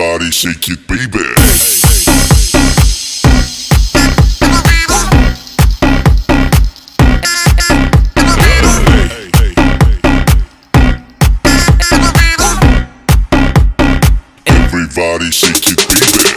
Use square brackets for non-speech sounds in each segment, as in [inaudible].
Everybody shake it, baby. Everybody shake it. Baby.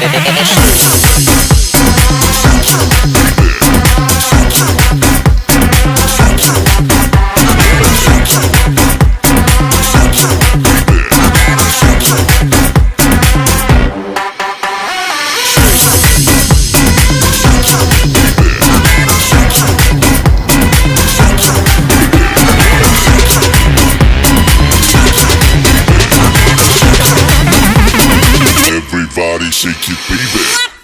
Shut [laughs] up. shake it, baby.